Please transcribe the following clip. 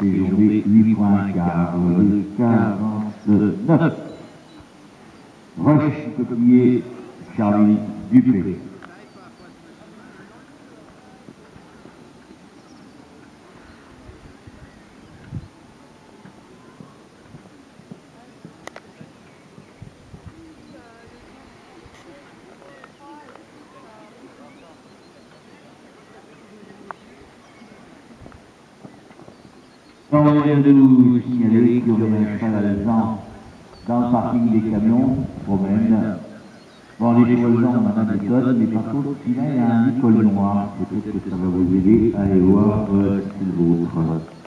séjourné 8 points quart, le 49. Roche Copier, Charlie Dupré. On vient de nous signaler un cheval alezan dans le parking des camions, promène. Bon, les chevaux on a des mais par contre, il y a un col noir. Peut-être que ça va vous aider à aller voir euh, ce qu'il vôtre.